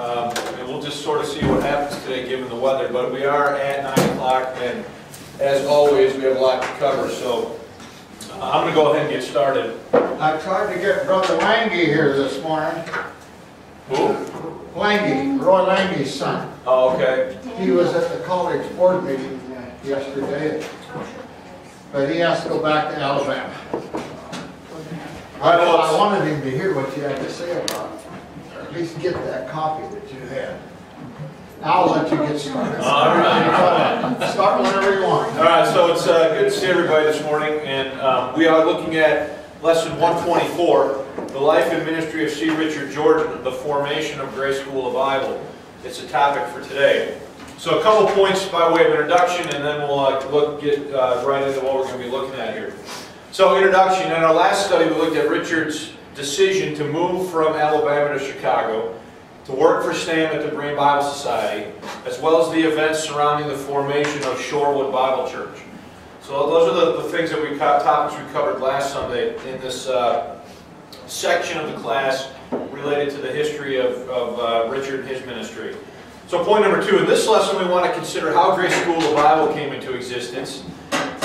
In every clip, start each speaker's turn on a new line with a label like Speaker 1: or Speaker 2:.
Speaker 1: Um, And we'll just sort of see what happens today, given the weather. But we are at 9 o'clock, and as always, we have a lot to cover. So uh, I'm going to go ahead and get started.
Speaker 2: I tried to get Brother Langy here this morning.
Speaker 1: Who?
Speaker 2: Langy, Roy Langy's son.
Speaker 1: Oh, okay.
Speaker 2: He was at the college board meeting yesterday, but he has to go back to Alabama. I I wanted him to hear what you had to say about it, at least get that copy that you had. I'll let you get started.
Speaker 1: All right.
Speaker 2: Start whenever you want.
Speaker 1: All right, so it's uh, good to see everybody this morning, and um, we are looking at lesson 124, the life and ministry of C. Richard Jordan, the formation of Grace School of Bible. It's a topic for today. So a couple points by way of introduction, and then we'll uh, look get uh, right into what we're going to be looking at here. So introduction. In our last study, we looked at Richard's decision to move from Alabama to Chicago to work for Stam at the Berean Bible Society, as well as the events surrounding the formation of Shorewood Bible Church. So those are the, the things that we topics we covered last Sunday in this uh, section of the class related to the history of, of uh, Richard and his ministry. So point number two, in this lesson we want to consider how Grace School of the Bible came into existence.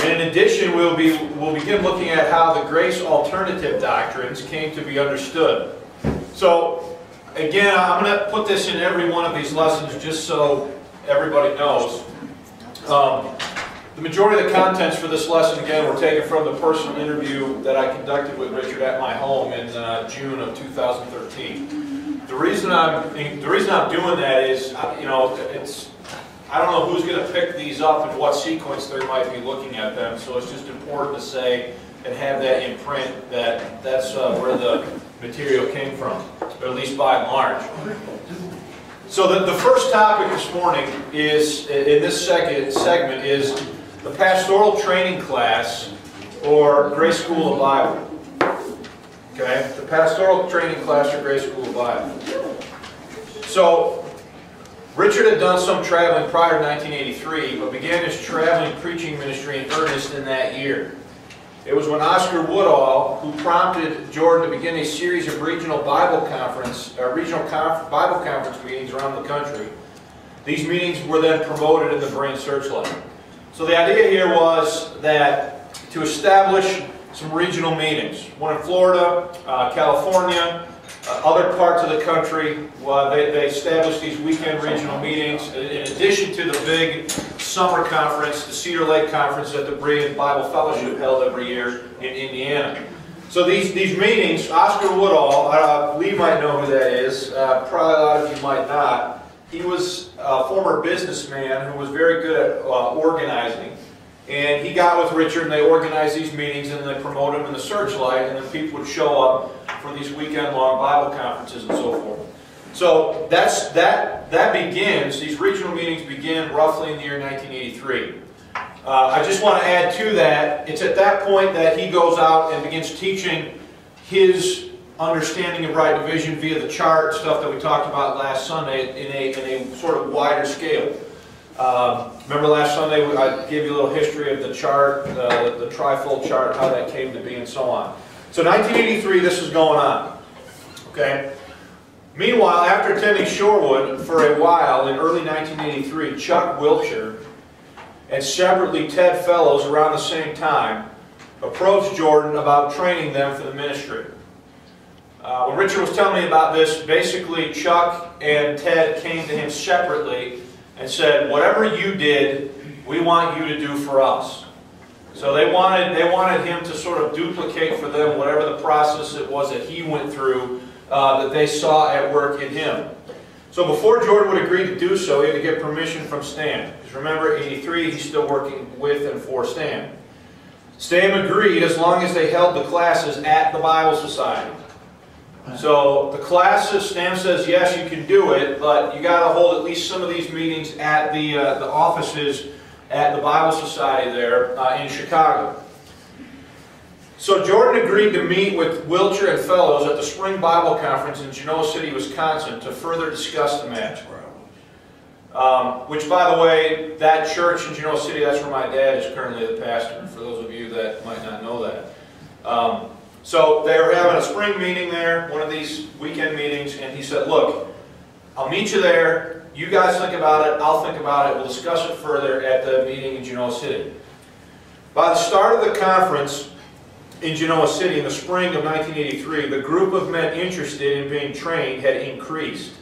Speaker 1: And in addition, we'll, be, we'll begin looking at how the grace alternative doctrines came to be understood. So again, I'm going to put this in every one of these lessons just so everybody knows. Um, the majority of the contents for this lesson, again, were taken from the personal interview that I conducted with Richard at my home in uh, June of 2013. The reason I'm the reason I'm doing that is, uh, you know, it's I don't know who's going to pick these up and what sequence they might be looking at them. So it's just important to say and have that in print that that's uh, where the material came from, or at least by and large. So the, the first topic this morning is, in this second segment, is the pastoral training class or Grace School of Bible. Okay, the pastoral training class or Grace School of Bible. So Richard had done some traveling prior to 1983, but began his traveling preaching ministry in earnest in that year. It was when Oscar Woodall, who prompted Jordan to begin a series of regional Bible conference, uh, regional conf Bible conference meetings around the country. These meetings were then promoted in the Berean Searchlight. So the idea here was that to establish some regional meetings, one in Florida, uh, California, uh, other parts of the country, uh, they, they established these weekend regional meetings in addition to the big summer conference, the Cedar Lake Conference that the Berean Bible Fellowship held every year in Indiana. So these, these meetings, Oscar Woodall, uh, Lee might know who that is, uh, probably a lot of you might not. He was a former businessman who was very good at uh, organizing. And he got with Richard and they organized these meetings and they promoted them in the searchlight and then people would show up for these weekend-long Bible conferences and so forth. So that's, that, that begins, these regional meetings begin roughly in the year 1983. Uh, I just want to add to that, it's at that point that he goes out and begins teaching his understanding of right division via the chart stuff that we talked about last Sunday in a, in a sort of wider scale. Um, remember last Sunday I gave you a little history of the chart, uh, the, the trifold chart, how that came to be and so on. So 1983, this is going on. Okay. Meanwhile, after attending Shorewood for a while in early 1983, Chuck Wiltshire and separately Ted Fellows around the same time approached Jordan about training them for the ministry. Uh, when Richard was telling me about this, basically Chuck and Ted came to him separately and said, whatever you did, we want you to do for us. So they wanted, they wanted him to sort of duplicate for them whatever the process it was that he went through uh, that they saw at work in him. So before Jordan would agree to do so, he had to get permission from Stam. Because remember, 83, he's still working with and for Stam. Stam agreed as long as they held the classes at the Bible Society. So the classes, Stam says, yes, you can do it, but you got to hold at least some of these meetings at the, uh, the offices at the Bible Society there uh, in Chicago. So Jordan agreed to meet with Wiltshire and Fellows at the Spring Bible Conference in Genoa City, Wisconsin to further discuss the matter. Um, which, by the way, that church in Genoa City, that's where my dad is currently the pastor, for those of you that might not know that. Um, so they were having a spring meeting there, one of these weekend meetings, and he said, look, I'll meet you there. You guys think about it. I'll think about it. We'll discuss it further at the meeting in Genoa City. By the start of the conference in Genoa City in the spring of 1983, the group of men interested in being trained had increased.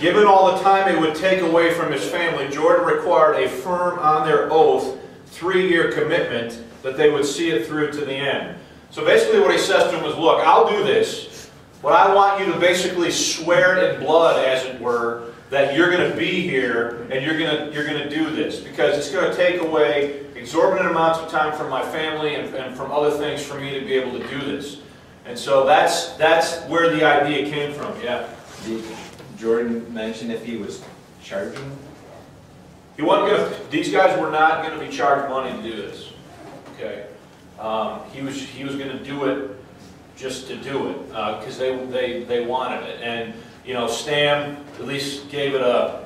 Speaker 1: Given all the time it would take away from his family, Jordan required a firm on their oath, three-year commitment that they would see it through to the end. So basically what he says to him is, look, I'll do this, but I want you to basically swear it in blood, as it were, that you're going to be here and you're going to, you're going to do this because it's going to take away exorbitant amounts of time from my family and, and from other things for me to be able to do this. And so that's, that's where the idea came from, yeah.
Speaker 3: Did Jordan mention if he was charging?
Speaker 1: He wasn't gonna, these guys were not gonna be charged money to do this, okay? Um, he was, he was gonna do it just to do it, uh, cause they, they, they wanted it. And, you know, Stam at least gave it a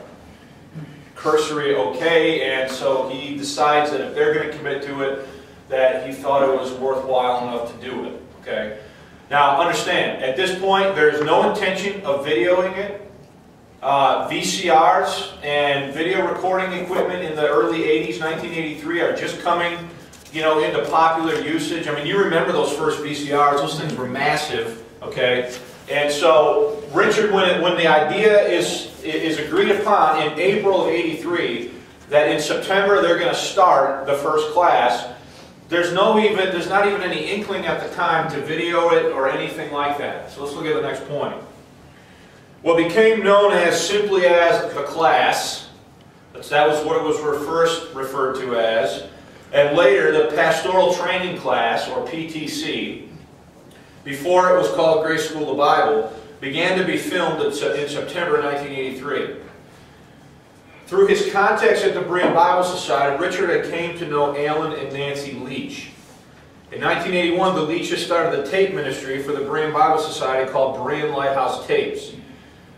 Speaker 1: cursory okay, and so he decides that if they're gonna commit to it, that he thought it was worthwhile enough to do it, okay? Now, understand, at this point, there's no intention of videoing it. Uh, VCRs and video recording equipment in the early 80s, 1983, are just coming, you know, into popular usage. I mean, you remember those first VCRs, those things were massive, okay? And so, Richard, when, when the idea is, is agreed upon in April of 83, that in September they're going to start the first class, there's no even, there's not even any inkling at the time to video it or anything like that. So let's look at the next point. What became known as simply as the class, that was what it was first referred to as, and later the pastoral training class, or PTC, before it was called Grace School of Bible, began to be filmed in September 1983. Through his contacts at the Berean Bible Society, Richard had came to know Alan and Nancy Leach. In 1981, the Leaches started a tape ministry for the Berean Bible Society called Berean Lighthouse Tapes.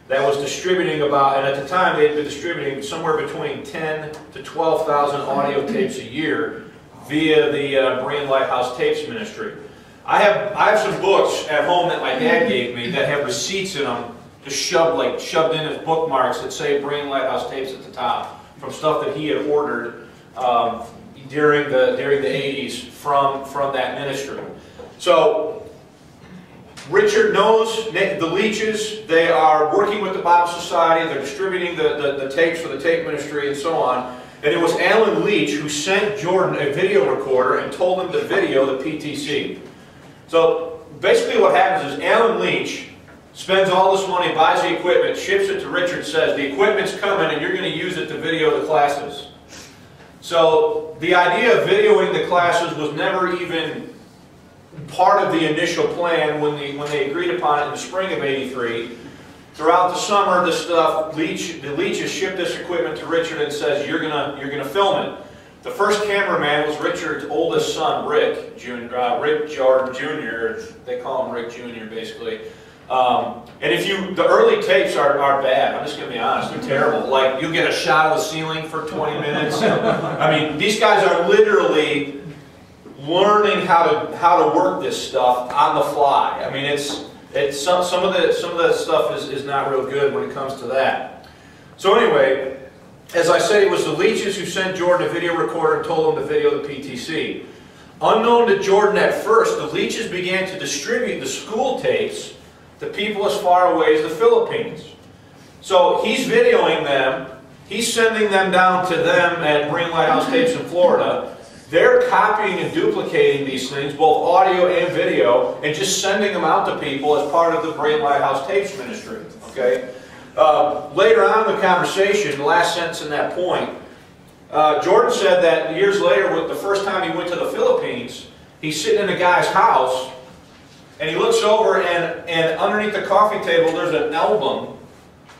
Speaker 1: That was distributing about, and at the time they had been distributing somewhere between 10 to 12,000 audio tapes a year via the uh, Berean Lighthouse Tapes ministry. I have, I have some books at home that my dad gave me that have receipts in them just shoved like shoved in as bookmarks that say Berean Lighthouse tapes at the top from stuff that he had ordered um, during the during the 80s from from that ministry. So Richard knows the Leaches. They are working with the Bible Society. They're distributing the, the, the tapes for the tape ministry and so on. And it was Alan Leach who sent Jordan a video recorder and told him to video the PTC. So basically what happens is Alan Leach spends all this money, buys the equipment, ships it to Richard, says, the equipment's coming and you're going to use it to video the classes. So the idea of videoing the classes was never even part of the initial plan when, the, when they agreed upon it in the spring of 83. Throughout the summer, the stuff, Leach, the Leaches shipped this equipment to Richard and says, you're going you're gonna film it. The first cameraman was Richard's oldest son, Rick, Jr., uh, Rick Jordan Jr., they call him Rick Jr. basically. Um, and if you, the early tapes are, are bad, I'm just going to be honest, they're terrible. Like, you get a shot of the ceiling for 20 minutes. I mean, these guys are literally learning how to, how to work this stuff on the fly. I mean, it's, it's some, some of the, some of the stuff is, is not real good when it comes to that. So anyway, as I said, it was the Leaches who sent Jordan a video recorder and told him to video the PTC. Unknown to Jordan at first, the Leaches began to distribute the school tapes to people as far away as the Philippines. So he's videoing them, he's sending them down to them at Berean Lighthouse Tapes in Florida. They're copying and duplicating these things, both audio and video, and just sending them out to people as part of the Berean Lighthouse Tapes ministry. Okay. Uh, later on in the conversation, the last sentence in that point, uh, Jordan said that years later, the first time he went to the Philippines, he's sitting in a guy's house and he looks over and, and underneath the coffee table there's an album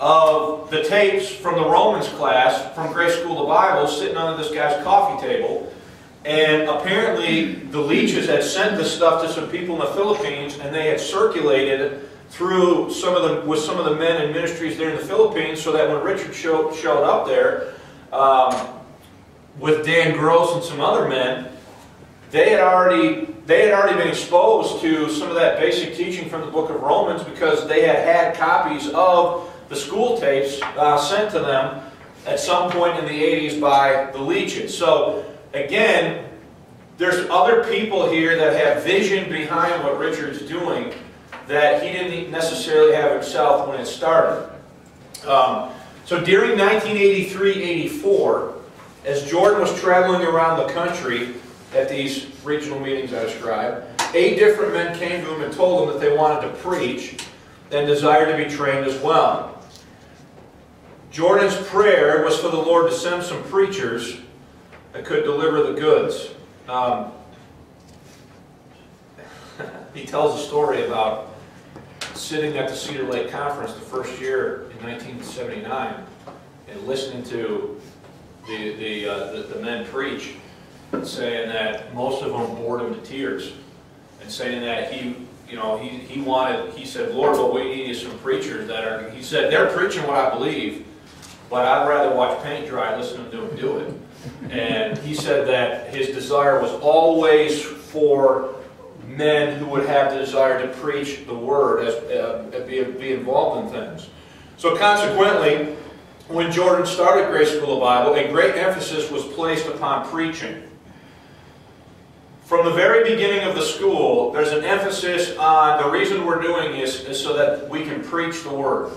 Speaker 1: of the tapes from the Romans class from Grace School of Bible sitting under this guy's coffee table. And apparently the Leaches had sent this stuff to some people in the Philippines and they had circulated through some of the, with some of the men and ministries there in the Philippines so that when Richard showed, showed up there um, with Dan Gross and some other men, they had already they had already been exposed to some of that basic teaching from the book of Romans because they had had copies of the school tapes uh, sent to them at some point in the 80s by the Leaches. So again, there's other people here that have vision behind what Richard's doing that he didn't necessarily have himself when it started. Um, so during 1983-84, as Jordan was traveling around the country at these regional meetings I described, eight different men came to him and told him that they wanted to preach and desired to be trained as well. Jordan's prayer was for the Lord to send some preachers that could deliver the goods. Um, he tells a story about sitting at the Cedar Lake Conference the first year in 1979 and listening to the, the, uh, the, the men preach saying that most of them bored him to tears and saying that he, you know, he, he wanted, he said, Lord, what we need is some preachers that are, he said, they're preaching what I believe, but I'd rather watch paint dry listen to them do it. And he said that his desire was always for men who would have the desire to preach the word, as, uh, be, be involved in things. So consequently, when Jordan started Grace School of Bible, a great emphasis was placed upon preaching. From the very beginning of the school, there's an emphasis on the reason we're doing this is so that we can preach the word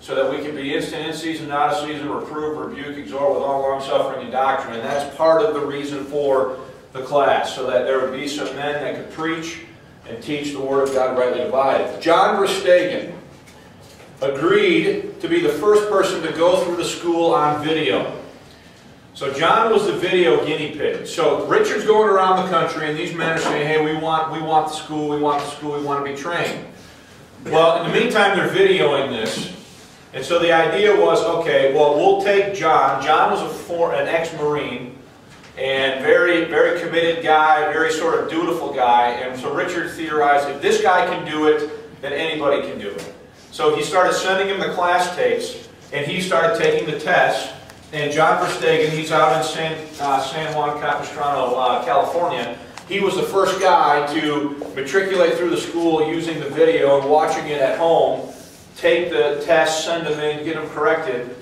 Speaker 1: so that we can be instant in season, not a season, reprove, rebuke, exhort with all long suffering and doctrine. And that's part of the reason for the class, so that there would be some men that could preach and teach the Word of God rightly divided. John Verstegen agreed to be the first person to go through the school on video. So John was the video guinea pig. So Richard's going around the country and these men are saying, hey, we want, we want the school, we want the school, we want to be trained. Well, in the meantime, they're videoing this. And so the idea was, okay, well, we'll take John. John was a for, an ex-Marine and very, very committed guy, very sort of dutiful guy. And so Richard theorized, if this guy can do it, then anybody can do it. So he started sending him the class tapes, and he started taking the tests. And John Verstegen, he's out in San, uh, San Juan Capistrano, uh, California. He was the first guy to matriculate through the school using the video and watching it at home take the test, send them in, get them corrected.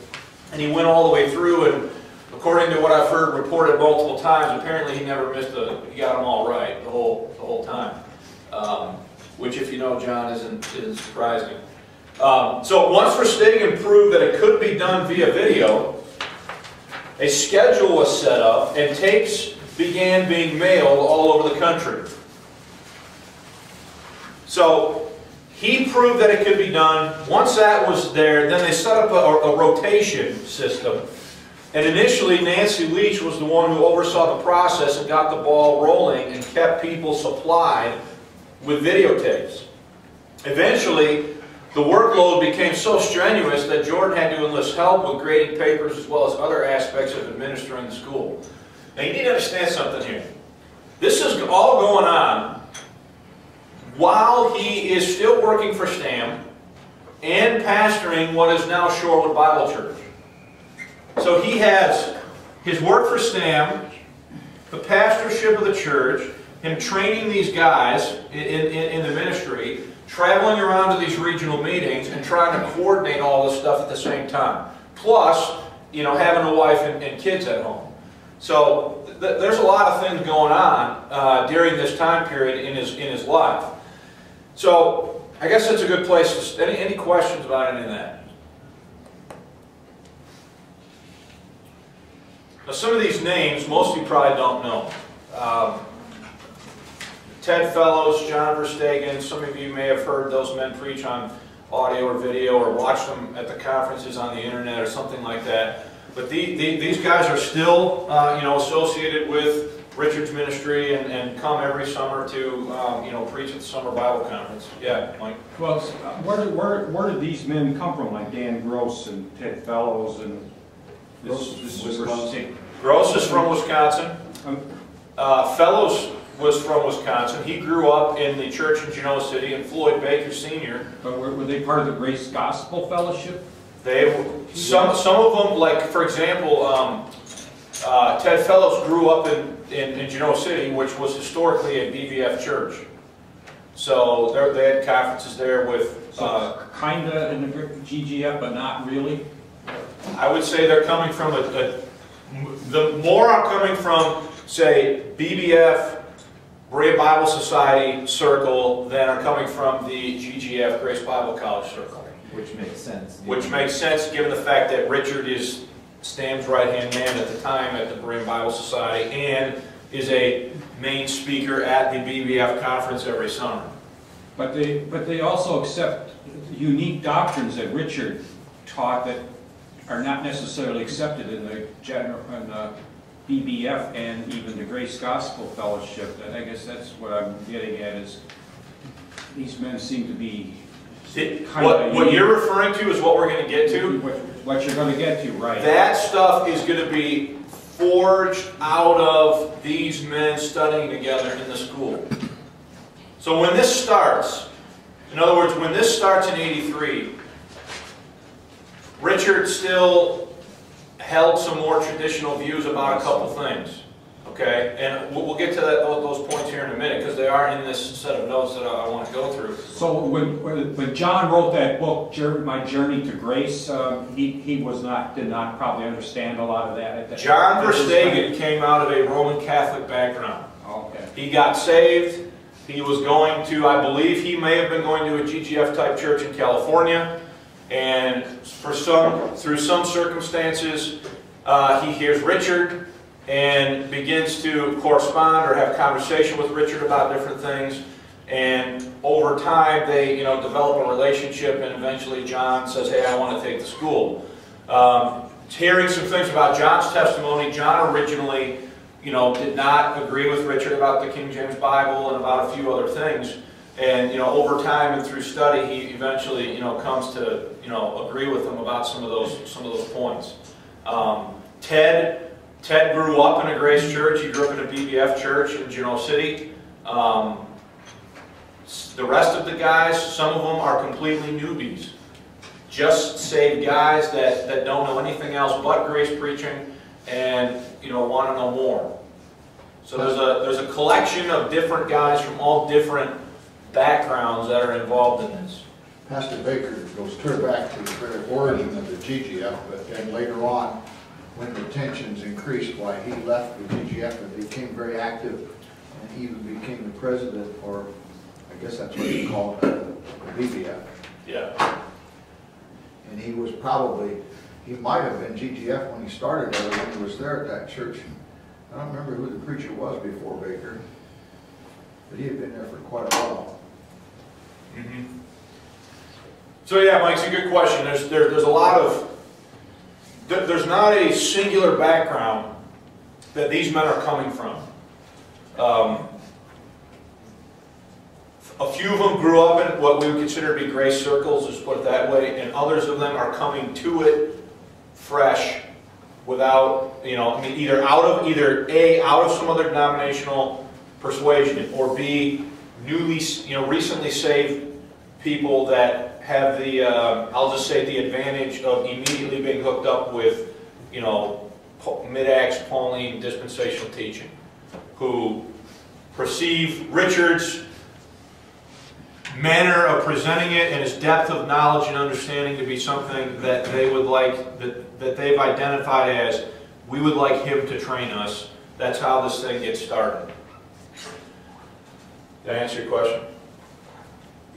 Speaker 1: And he went all the way through and according to what I've heard reported multiple times, apparently he never missed a, he got them all right the whole, the whole time. Um, which if you know John isn't, isn't surprising. Um, so once Verstegen proved that it could be done via video, a schedule was set up and tapes began being mailed all over the country. So he proved that it could be done. Once that was there, then they set up a, a rotation system. And initially, Nancy Leach was the one who oversaw the process and got the ball rolling and kept people supplied with videotapes. Eventually, the workload became so strenuous that Jordan had to enlist help with grading papers as well as other aspects of administering the school. Now, you need to understand something here. This is all going on while he is still working for Stam and pastoring what is now Shorewood Bible Church. So he has his work for Stam, the pastorship of the church, him training these guys in, in, in the ministry, traveling around to these regional meetings and trying to coordinate all this stuff at the same time. Plus, you know, having a wife and, and kids at home. So th there's a lot of things going on uh, during this time period in his, in his life. So I guess that's a good place to, any, any questions about any of that? Now some of these names, most of you probably don't know. Um, Ted Fellows, John Verstegen, some of you may have heard those men preach on audio or video or watched them at the conferences on the internet or something like that. But the, the, these guys are still, uh, you know, associated with Richard's ministry and, and come every summer to, um, you know, preach at the summer Bible conference. Yeah, Mike?
Speaker 4: Well, where, did- where, where did these men come from, like Dan Gross and Ted Fellows and this, this is
Speaker 3: Wisconsin.
Speaker 1: Gross is from Wisconsin.
Speaker 4: Um,
Speaker 1: Uh, Fellows was from Wisconsin. He grew up in the church in Genoa City, and Floyd Baker Sr.
Speaker 4: But were, were they part of the Grace Gospel Fellowship?
Speaker 1: They, some, some of them, like, for example, um, uh, Ted Fellows grew up in, in, in Genoa City, which was historically a BBF church. So they had conferences there with, uh,
Speaker 4: kinda in the GGF, but not really?
Speaker 1: I would say they're coming from a, a, the more are coming from, say, BBF, Berea Bible Society circle than are coming from the GGF, Grace Bible College circle.
Speaker 3: Which makes sense.
Speaker 1: Which makes sense, given the fact that Richard is Stam's right-hand man at the time at the Berean Bible Society and is a main speaker at the BBF conference every summer.
Speaker 4: But they, but they also accept unique doctrines that Richard taught that are not necessarily accepted in the general, in the BBF and even the Grace Gospel Fellowship. And I guess that's what I'm getting at is these men seem to be
Speaker 1: It- What, what you're referring to is what we're gonna get to.
Speaker 4: what, what you're gonna get to, right?
Speaker 1: That stuff is gonna be forged out of these men studying together in the school. So when this starts, in other words, when this starts in eighty-three, Richard still held some more traditional views about a couple things, okay? And we'll, we'll get to that, those points here in a minute, because they are in this set of notes that I, I wanna go through.
Speaker 4: So when, when John wrote that book, My Journey to Grace, um, he, he was not, did not probably understand a lot of that at that.
Speaker 1: John
Speaker 4: at this time.
Speaker 1: Verstegen came out of a Roman Catholic background.
Speaker 4: Okay.
Speaker 1: He got saved. He was going to, I believe he may have been going to a GGF type church in California. And for some, through some circumstances, uh, he hears Richard and begins to correspond or have conversation with Richard about different things. And over time, they, you know, develop a relationship and eventually John says, hey, I want to take the school. Um, hearing some things about John's testimony, John originally you know, did not agree with Richard about the King James Bible and about a few other things. And, you know, over time and through study, he eventually, you know, comes to, you know, agree with him about some of those, some of those points. Um, Ted, Ted grew up in a Grace church. He grew up in a BBF church in Genoa City. Um, the rest of the guys, some of them are completely newbies. Just saved guys that, that don't know anything else but grace preaching and, you know, want to know more. So there's a, there's a collection of different guys from all different backgrounds that are involved in this.
Speaker 2: Pastor Baker goes clear back to the very origin of the GGF, but then later on, when the tensions increased, why he left the GGF and became very active, and he even became the president, or I guess that's what he called it, the BBF.
Speaker 1: Yeah.
Speaker 2: And he was probably, he might have been GGF when he started, or when he was there at that church. I don't remember who the preacher was before Baker, but he had been there for quite a while.
Speaker 1: Mm-hmm. So yeah, Mike, it's a good question. There's, there, there's a lot of, there- there's not a singular background that these men are coming from. Um, a few of them grew up in what we would consider to be grace circles, let's put it that way, and others of them are coming to it fresh without, you know, I mean, either out of, either A, out of some other denominational persuasion, or B, newly, you know, recently saved people that have the, uh, I'll just say the advantage of immediately being hooked up with, you know, mid-acts Pauline dispensational teaching, who perceive Richard's manner of presenting it and his depth of knowledge and understanding to be something that they would like, that, that they've identified as, we would like him to train us. That's how this thing gets started. Did I answer your question?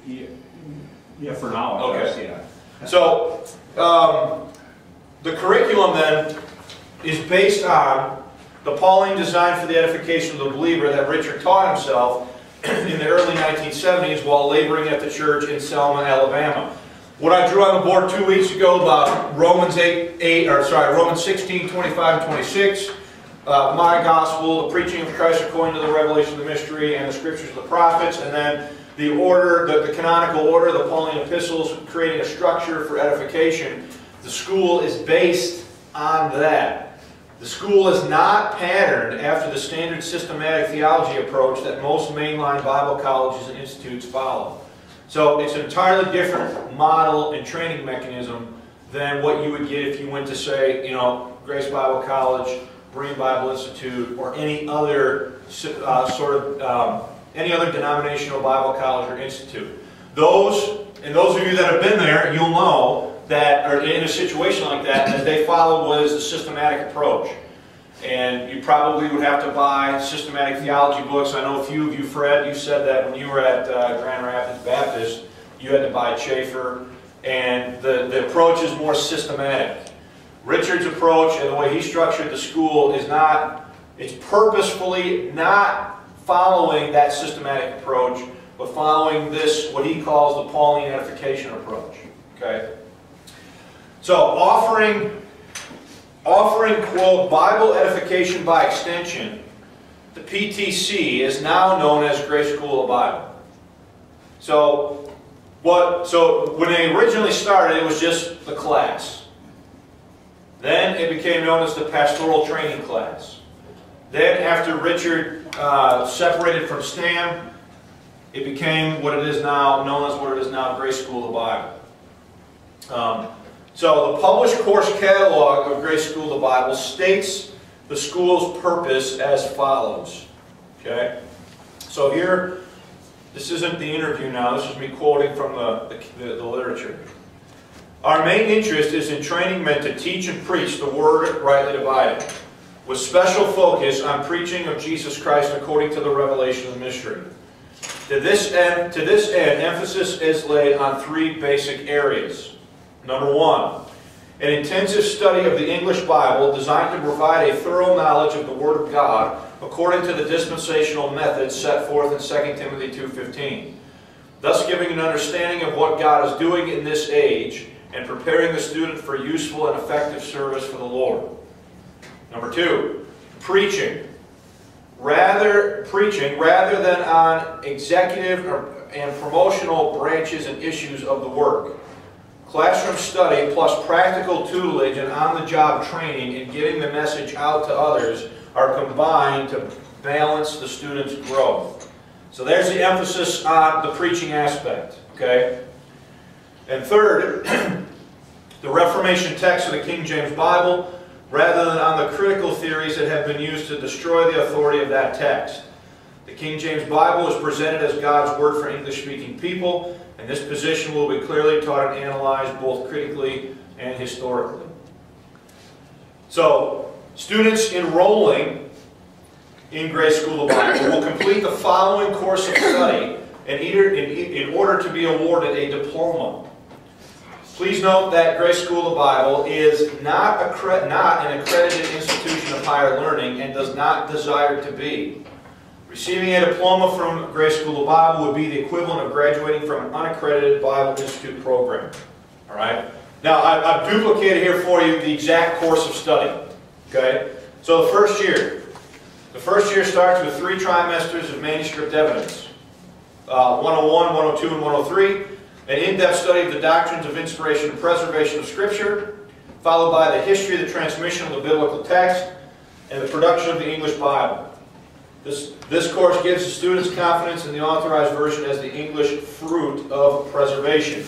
Speaker 4: Yeah, yeah, for now, I guess, yeah.
Speaker 1: So, um, the curriculum then is based on the Pauline design for the edification of the believer that Richard taught himself in the early 1970s while laboring at the church in Selma, Alabama. What I drew on the board two weeks ago about Romans 8, 8 or sorry, Romans 16, 25 and 26, uh, my gospel, the preaching of Christ according to the revelation of the mystery, and the scriptures of the prophets, and then the order, the, the canonical order, the Pauline epistles, creating a structure for edification. The school is based on that. The school is not patterned after the standard systematic theology approach that most mainline Bible colleges and institutes follow. So it's an entirely different model and training mechanism than what you would get if you went to say, you know, Grace Bible College, Berean Bible Institute, or any other uh, sort of um, any other denominational Bible college or institute. Those, and those of you that have been there, you'll know that, or in a situation like that, that they follow what is the systematic approach. And you probably would have to buy systematic theology books. I know a few of you, Fred, you said that when you were at uh, Grand Rapids Baptist, you had to buy Chafer. And the, the approach is more systematic. Richard's approach and the way he structured the school is not, it's purposefully not following that systematic approach, but following this, what he calls the Pauline edification approach. Okay? So offering offering, quote, Bible edification by extension, the PTC is now known as Grace School of Bible. So, what, so when they originally started, it was just the class. Then it became known as the pastoral training class. Then after Richard uh, separated from Stam, it became what it is now, known as what it is now, Grace School of the Bible. Um, so the published course catalog of Grace School of the Bible states the school's purpose as follows. Okay? So here, this isn't the interview now, this is me quoting from the, the, the literature. Our main interest is in training men to teach and preach the word rightly divided, with special focus on preaching of Jesus Christ according to the revelation of the mystery. To this end, to this end, emphasis is laid on three basic areas. Number one, an intensive study of the English Bible designed to provide a thorough knowledge of the Word of God according to the dispensational methods set forth in 2 Timothy 2.15, thus giving an understanding of what God is doing in this age and preparing the student for useful and effective service for the Lord. Number two, preaching. Rather, preaching rather than on executive and promotional branches and issues of the work. Classroom study plus practical tutelage and on-the-job training in getting the message out to others are combined to balance the student's growth. So there's the emphasis on the preaching aspect, okay? And third, the Reformation text of the King James Bible, rather than on the critical theories that have been used to destroy the authority of that text. The King James Bible is presented as God's Word for English-speaking people, and this position will be clearly taught and analyzed both critically and historically. So, students enrolling in Grace School of Bible will complete the following course of study in, order to be awarded a diploma. Please note that Grace School of Bible is not, a, not an accredited institution of higher learning and does not desire to be. Receiving a diploma from Grace School of Bible would be the equivalent of graduating from an unaccredited Bible Institute program. All right? Now, I, have duplicated here for you the exact course of study. Okay? So the first year. The first year starts with three trimesters of manuscript evidence. Uh, 101, 102, and 103. An in-depth study of the doctrines of inspiration and preservation of Scripture, followed by the history of the transmission of the biblical text, and the production of the English Bible. This, this course gives the students confidence in the authorized version as the English fruit of preservation.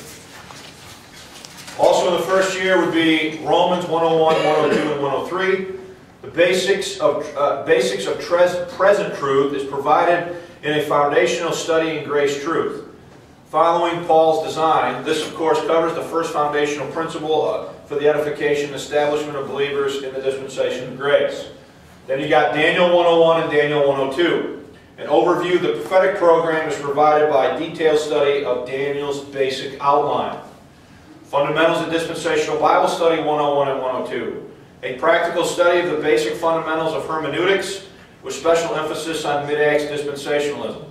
Speaker 1: Also in the first year would be Romans 101, 102, and 103. The basics of, uh, basics of present truth is provided in a foundational study in grace truth. Following Paul's design, this of course covers the first foundational principle uh, for the edification and establishment of believers in the dispensation of grace. Then you got Daniel 101 and Daniel 102. An overview of the prophetic program is provided by a detailed study of Daniel's basic outline. Fundamentals of Dispensational Bible Study 101 and 102. A practical study of the basic fundamentals of hermeneutics with special emphasis on mid-acts dispensationalism.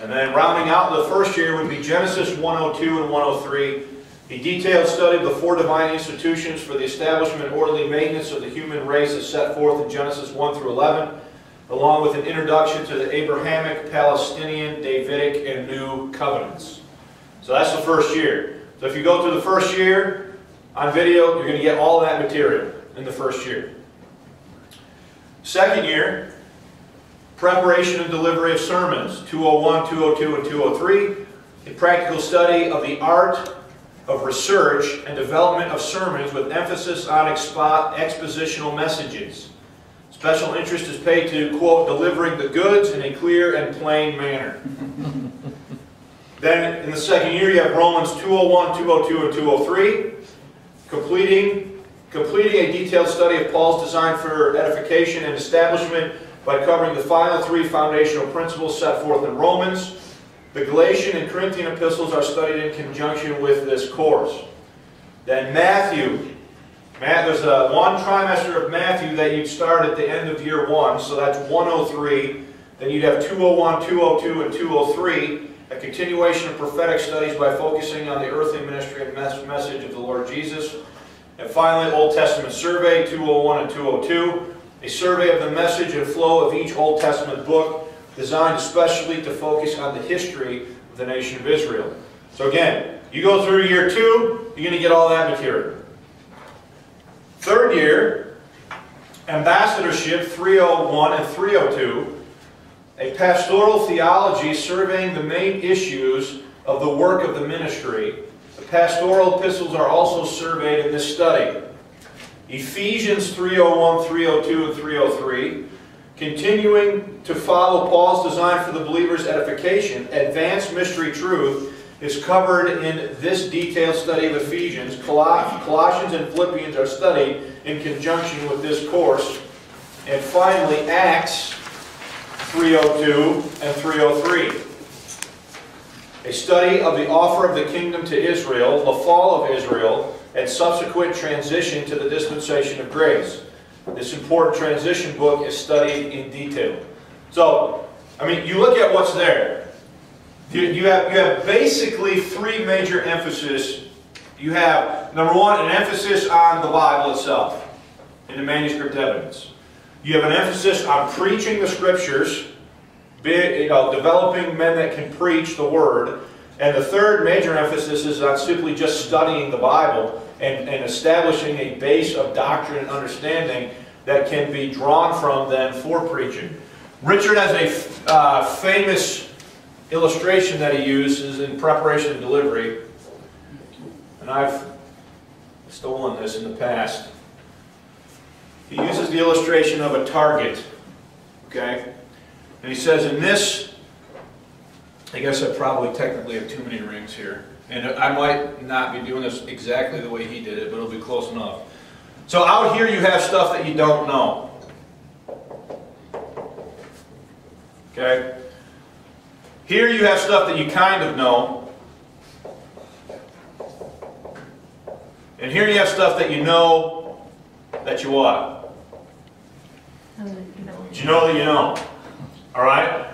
Speaker 1: And then rounding out the first year would be Genesis 102 and 103 a detailed study of the four divine institutions for the establishment and orderly maintenance of the human race as set forth in Genesis 1 through 11, along with an introduction to the Abrahamic, Palestinian, Davidic, and New covenants. So that's the first year. So if you go through the first year on video, you're going to get all that material in the first year. Second year, preparation and delivery of sermons, 201, 202, and 203. A practical study of the art of research and development of sermons with emphasis on expo expositional messages. Special interest is paid to, quote, delivering the goods in a clear and plain manner. Then, in the second year, you have Romans 201, 202, and 203. Completing, completing a detailed study of Paul's design for edification and establishment by covering the final three foundational principles set forth in Romans. The Galatian and Corinthian epistles are studied in conjunction with this course. Then Matthew. Matt, there's a one trimester of Matthew that you'd start at the end of year one, so that's 103. Then you'd have 201, 202, and 203. A continuation of prophetic studies by focusing on the earthly ministry and mes- message of the Lord Jesus. And finally, Old Testament survey, 201 and 202. A survey of the message and flow of each Old Testament book, designed especially to focus on the history of the nation of Israel. So again, you go through year two, you're going to get all that material. Third year, ambassadorship 301 and 302 a pastoral theology surveying the main issues of the work of the ministry. The pastoral epistles are also surveyed in this study. Ephesians 301, 302, and 303. Continuing to follow Paul's design for the believer's edification, advanced mystery truth is covered in this detailed study of Ephesians. Colossians and Philippians are studied in conjunction with this course. And finally, Acts 302 and 303. A study of the offer of the kingdom to Israel, the fall of Israel, and subsequent transition to the dispensation of grace. This important transition book is studied in detail. So, I mean, you look at what's there. You, you, have, you have basically three major emphases. You have, number one, an emphasis on the Bible itself in the manuscript evidence. You have an emphasis on preaching the scriptures, be, you know, developing men that can preach the word. And the third major emphasis is on simply just studying the Bible and, and establishing a base of doctrine and understanding that can be drawn from then for preaching. Richard has a uh, famous illustration that he uses in preparation and delivery, and I've stolen this in the past. He uses the illustration of a target, okay? And he says in this, I guess I probably technically have too many rings here. And I might not be doing this exactly the way he did it, but it'll be close enough. So out here you have stuff that you don't know. Okay? Here you have stuff that you kind of know. And here you have stuff that you know that you? Do you know that you know? All right?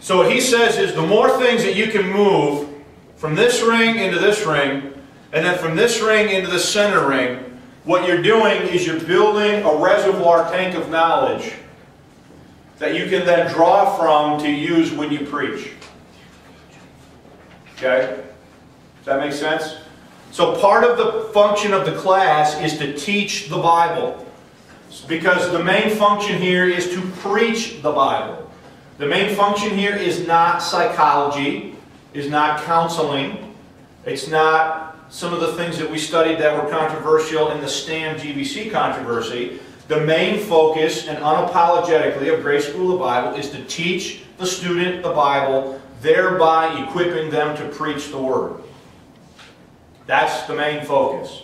Speaker 1: So what he says is the more things that you can move from this ring into this ring, and then from this ring into the center ring, what you're doing is you're building a reservoir tank of knowledge that you can then draw from to use when you preach. Okay? Does that make sense? So part of the function of the class is to teach the Bible. Because the main function here is to preach the Bible. The main function here is not psychology, is not counseling. It's not some of the things that we studied that were controversial in the Stam GBC controversy. The main focus and unapologetically of Grace School of Bible is to teach the student the Bible, thereby equipping them to preach the Word. That's the main focus.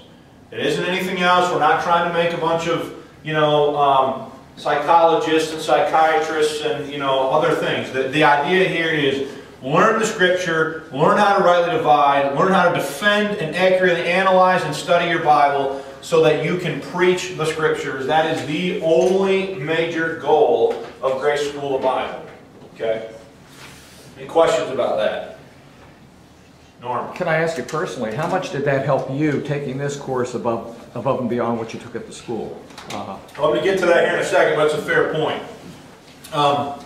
Speaker 1: It isn't anything else. We're not trying to make a bunch of you know, um, psychologists and psychiatrists and, you know, other things. The, the idea here is learn the scripture, learn how to rightly divide, learn how to defend and accurately analyze and study your Bible so that you can preach the scriptures. That is the only major goal of Grace School of Bible. Okay? Any questions about that? Norm?
Speaker 5: Can I ask you personally, how much did that help you taking this course above, above and beyond what you took at the school? Uh,
Speaker 1: Let me get to that here in a second, but it's a fair point. Um,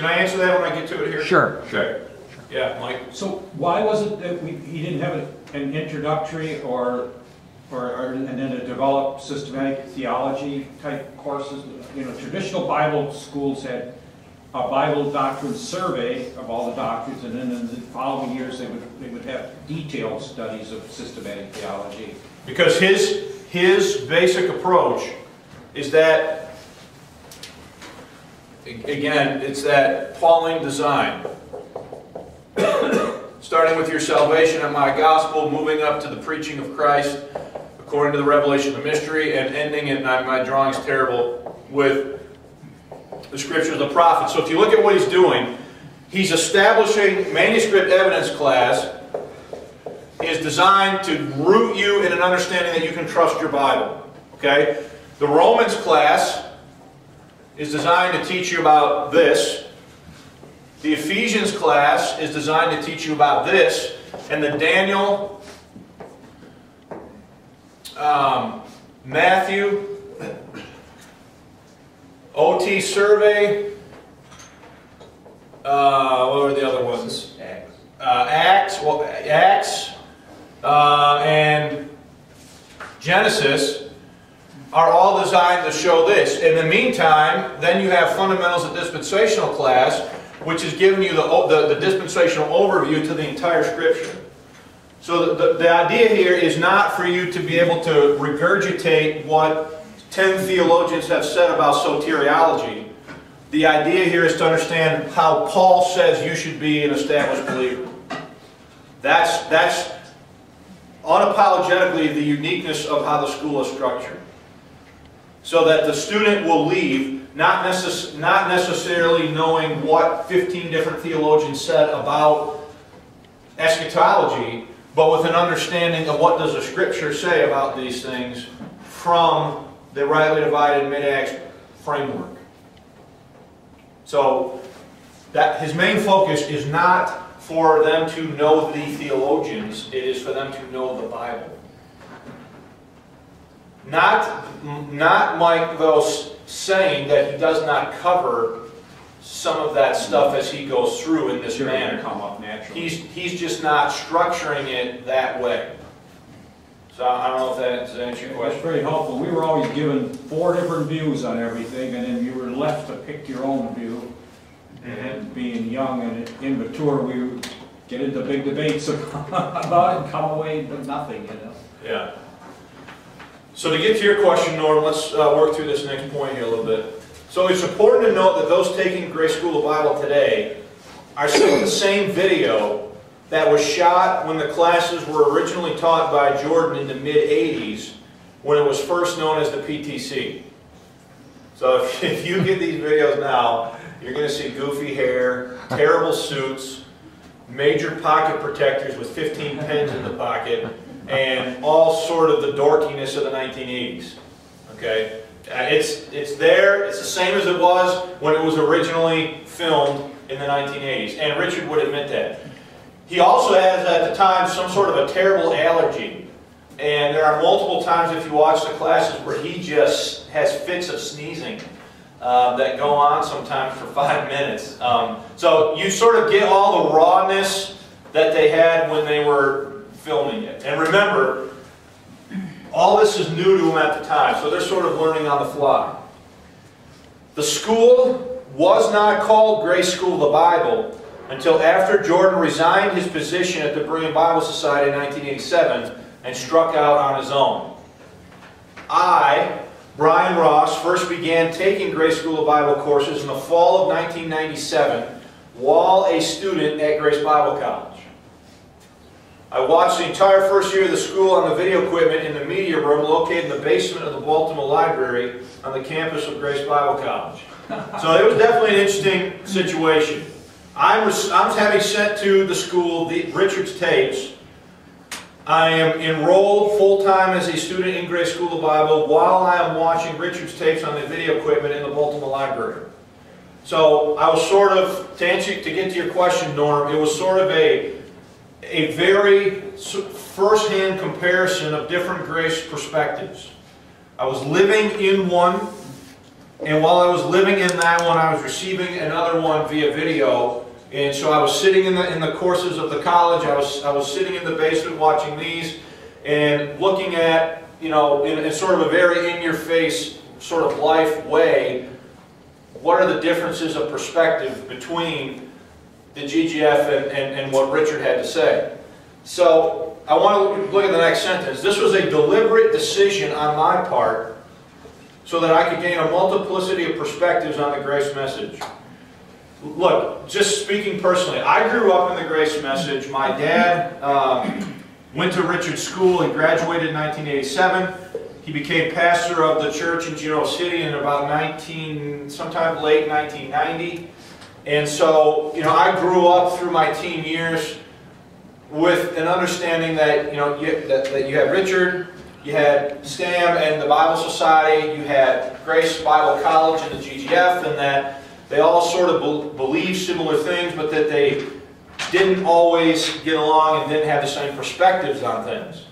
Speaker 1: can I answer that when I get to it here?
Speaker 5: Sure.
Speaker 1: Okay. Yeah, Mike?
Speaker 4: So why was it that we, he didn't have a- an introductory or, or, or- and then a developed systematic theology type courses? You know, traditional Bible schools had a Bible doctrine survey of all the doctrines, and then in the following years, they would, they would have detailed studies of systematic theology.
Speaker 1: Because his, his basic approach is that, a- again, it's that Pauline design. Starting with your salvation and my gospel, moving up to the preaching of Christ according to the revelation of the mystery, and ending, my my drawing's terrible, with the scriptures of the prophets. So if you look at what he's doing, he's establishing manuscript evidence class is designed to root you in an understanding that you can trust your Bible. Okay? The Romans class is designed to teach you about this. The Ephesians class is designed to teach you about this. And the Daniel, um, Matthew, OT survey, uh, what were the other ones? Uh, Acts, well, Acts, uh, and Genesis are all designed to show this. In the meantime, then you have fundamentals of dispensational class, which is giving you the, the, the dispensational overview to the entire scripture. So the, the, the idea here is not for you to be able to regurgitate what 10 theologians have said about soteriology. The idea here is to understand how Paul says you should be an established believer. That's, that's unapologetically the uniqueness of how the school is structured. So that the student will leave not, necess not necessarily knowing what 15 different theologians said about eschatology, but with an understanding of what does the scripture say about these things from the rightly divided mid-acts framework. So that his main focus is not for them to know the theologians, it is for them to know the Bible. Not, not Mike, though, saying that he does not cover some of that stuff as he goes through in this
Speaker 4: Sure,
Speaker 1: manner.
Speaker 4: come up naturally.
Speaker 1: He's, he's just not structuring it that way. So I don't know if that does that answer
Speaker 4: That's
Speaker 1: question.
Speaker 4: very helpful. We were always given four different views on everything, and then you were left to pick your own view. Mm-hmm. And being young and immature, we would get into big debates about it and come away with nothing, you know?
Speaker 1: Yeah. So to get to your question, Norm, let's uh, work through this next point here a little bit. So it's important to note that those taking Grace School of Bible today are seeing the same video that was shot when the classes were originally taught by Jordan in the mid-80s when it was first known as the PTC. So if, if you get these videos now, you're going to see goofy hair, terrible suits, major pocket protectors with 15 pens in the pocket, and all sort of the dorkiness of the 1980s. Okay? Uh, it's, it's there, it's the same as it was when it was originally filmed in the 1980s, and Richard would admit that. He also has, at the time, some sort of a terrible allergy. And there are multiple times, if you watch the classes, where he just has fits of sneezing uh, that go on sometimes for five minutes. Um, so you sort of get all the rawness that they had when they were filming it. And remember, all this is new to them at the time, so they're sort of learning on the fly. The school was not called Grace School of the Bible until after Jordan resigned his position at the Berean Bible Society in 1987 and struck out on his own. I, Brian Ross, first began taking Grace School of Bible courses in the fall of 1997 while a student at Grace Bible College. I watched the entire first year of the school on the video equipment in the media room located in the basement of the Bultema Library on the campus of Grace Bible College. So it was definitely an interesting situation. I was, I was having sent to the school the Richard's tapes. I am enrolled full-time as a student in Grace School of Bible while I am watching Richard's tapes on the video equipment in the Bultema Library. So I was sort of, to answer, to get to your question, Norm, it was sort of a, a very first-hand comparison of different grace perspectives. I was living in one, and while I was living in that one, I was receiving another one via video. And so I was sitting in the, in the courses of the college, I was, I was sitting in the basement watching these, and looking at, you know, in, in sort of a very in-your-face sort of life way, what are the differences of perspective between the GGF and, and, and what Richard had to say. So I want to look at the next sentence. This was a deliberate decision on my part so that I could gain a multiplicity of perspectives on the grace message. Look, just speaking personally, I grew up in the grace message. My dad um, went to Richard's School and graduated in 1987. He became pastor of the church in Genoa City in about 19, sometime late 1990. And so, you know, I grew up through my teen years with an understanding that, you know, you, that, that you had Richard, you had Stam and the Bible Society, you had Grace Bible College and the GGF, and that they all sort of believed similar things, but that they didn't always get along and didn't have the same perspectives on things.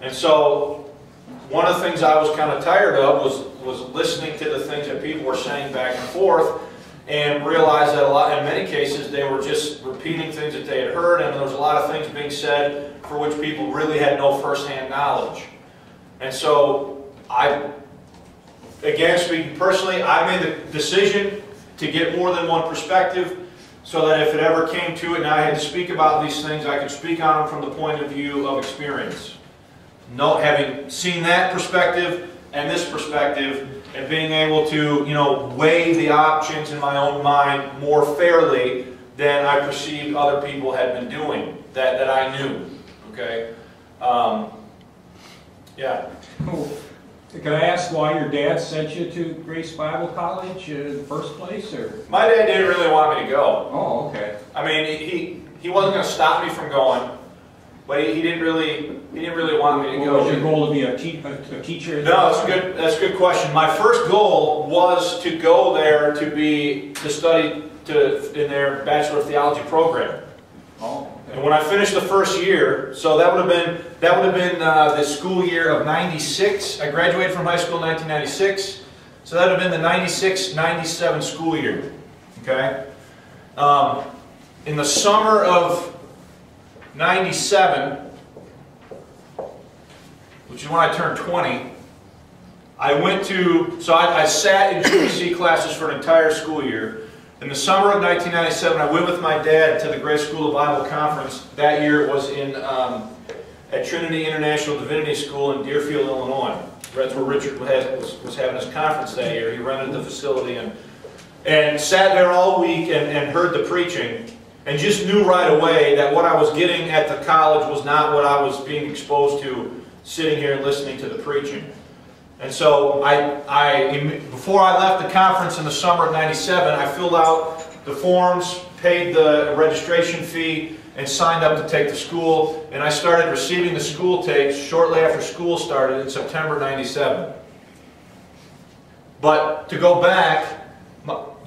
Speaker 1: And so, one of the things I was kind of tired of was, was listening to the things that people were saying back and forth, and realized that a lot, in many cases, they were just repeating things that they had heard, and there was a lot of things being said for which people really had no firsthand knowledge. And so, I, again, speaking personally, I made the decision to get more than one perspective, so that if it ever came to it and I had to speak about these things, I could speak on them from the point of view of experience. No, having seen that perspective and this perspective, and being able to, you know, weigh the options in my own mind more fairly than I perceived other people had been doing, that, that I knew, okay? Um, yeah.
Speaker 4: Can I ask why your dad sent you to Grace Bible College in the first place, or?
Speaker 1: My dad didn't really want me to go.
Speaker 4: Oh, okay.
Speaker 1: I mean, he, he wasn't gonna stop me from going, but he, he didn't really, he didn't really want me to
Speaker 4: What was your goal to be a te, a teacher?
Speaker 1: No, that's a good, that's a good question. My first goal was to go there to be, to study to, in their Bachelor of Theology program.
Speaker 4: Oh,
Speaker 1: And when I finished the first year, so that would have been, that would have been uh, the school year of 96. I graduated from high school in 1996. So that would have been the 96, 97 school year. Okay? Um, in the summer of 97, which is when I turned 20, I went to, so I, I sat in GBC classes for an entire school year. In the summer of 1997, I went with my dad to the Grace School of Bible Conference. That year it was in, um, at Trinity International Divinity School in Deerfield, Illinois. That's where Richard was, was having his conference that year. He rented the facility and, and sat there all week and, and heard the preaching. And just knew right away that what I was getting at the college was not what I was being exposed to sitting here and listening to the preaching. And so I, I, before I left the conference in the summer of 97, I filled out the forms, paid the registration fee, and signed up to take the school. And I started receiving the school tapes shortly after school started in September 97. But to go back,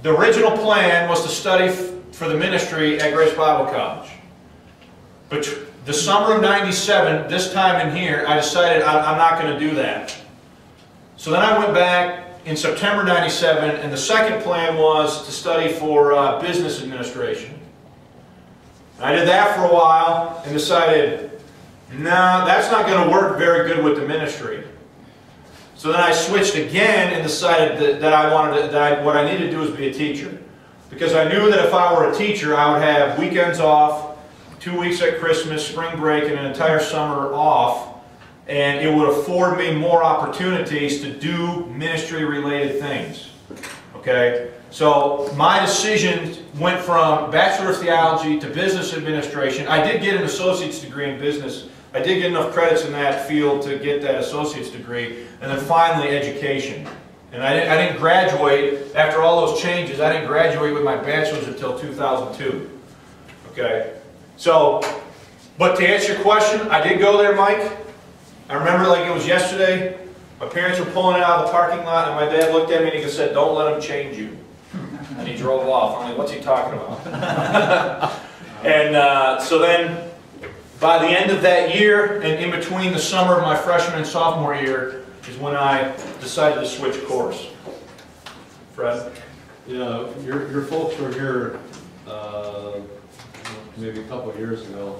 Speaker 1: the original plan was to study for the ministry at Grace Bible College. But the summer of 97, this time in here, I decided I'm, not going to do that. So then I went back in September 97, and the second plan was to study for uh, business administration. I did that for a while and decided, no, that's not going to work very good with the ministry. So then I switched again and decided that, that I wanted to, that I, what I needed to do was be a teacher. Because I knew that if I were a teacher, I would have weekends off, two weeks at Christmas, spring break, and an entire summer off. And it would afford me more opportunities to do ministry related things. Okay? So my decision went from Bachelor of Theology to Business Administration. I did get an associate's degree in business. I did get enough credits in that field to get that associate's degree. And then finally, education. And I didn't, I didn't graduate, after all those changes, I didn't graduate with my bachelor's until 2002. Okay? So, but to answer your question, I did go there, Mike. I remember like it was yesterday. My parents were pulling it out of the parking lot, and my dad looked at me and he said, "Don't let them change you." And he drove off. I'm like, "What's he talking about?" and uh, so then, by the end of that year, and in between the summer of my freshman and sophomore year, is when I decided to switch course. Fred.
Speaker 6: Yeah, your, your folks were here, uh, maybe a couple of years ago,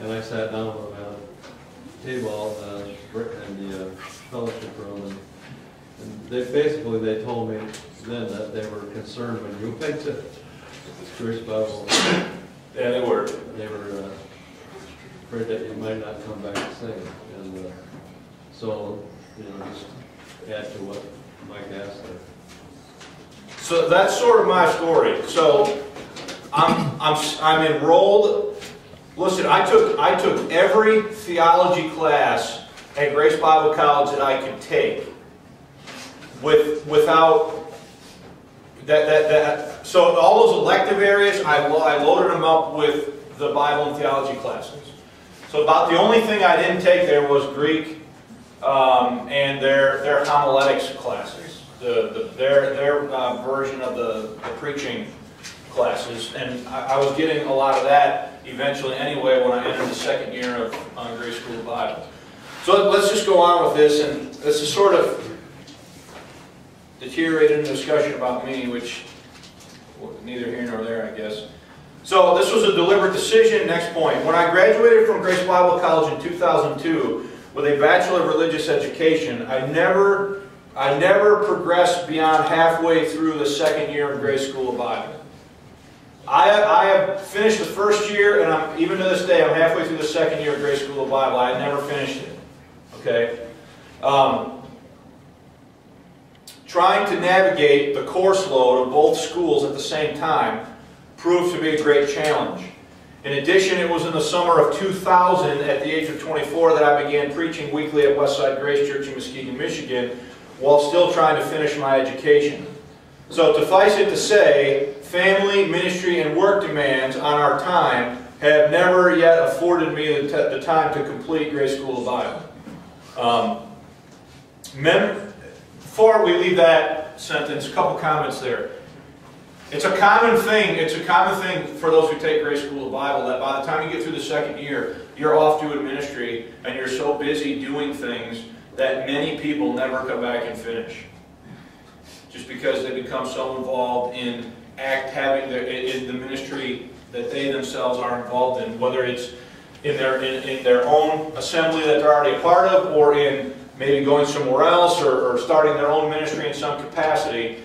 Speaker 6: and I sat down with them at a table, uh, in the uh, fellowship room, and, and they, basically, they told me then that they were concerned when you picked it, Grace Bible,
Speaker 1: Yeah, they were.
Speaker 6: they were, uh, afraid that you might not come back the same. And uh, so, you know, just add to what Mike asked there.
Speaker 1: So that's sort of my story. So I'm, I'm, I'm enrolled, listen, I took, I took every theology class at Grace Bible College that I could take with, without, that, that, that, so all those elective areas, I, I loaded them up with the Bible and theology classes. So about the only thing I didn't take there was Greek, um, and their, their homiletics classes, the, the, their, their uh, version of the, the preaching classes. And I, I was getting a lot of that eventually anyway when I entered the second year of uh, Grace School of Bible. So let's just go on with this, and this is sort of deteriorated into discussion about me, which neither here nor there, I guess. So this was a deliberate decision. Next point. When I graduated from Grace Bible College in 2002 with a Bachelor of Religious Education, I never, I never progressed beyond halfway through the second year of Grace School of Bible. I, I have finished the first year, and I'm, even to this day, I'm halfway through the second year of Grace School of Bible. I never finished it. Okay? Um, trying to navigate the course load of both schools at the same time proved to be a great challenge. In addition, it was in the summer of 2000, at the age of 24, that I began preaching weekly at Westside Grace Church in Muskegon, Michigan, while still trying to finish my education. So, suffice it to say, family, ministry, and work demands on our time have never yet afforded me the, the time to complete Grace School of Bible. Um, before we leave that sentence, a couple comments there. It's a common thing, it's a common thing for those who take Grace School of Bible that by the time you get through the second year, you're off doing ministry and you're so busy doing things that many people never come back and finish. Just because they become so involved in act having the, in the ministry that they themselves are involved in, whether it's in their in, in their own assembly that they're already a part of, or in maybe going somewhere else, or, or starting their own ministry in some capacity.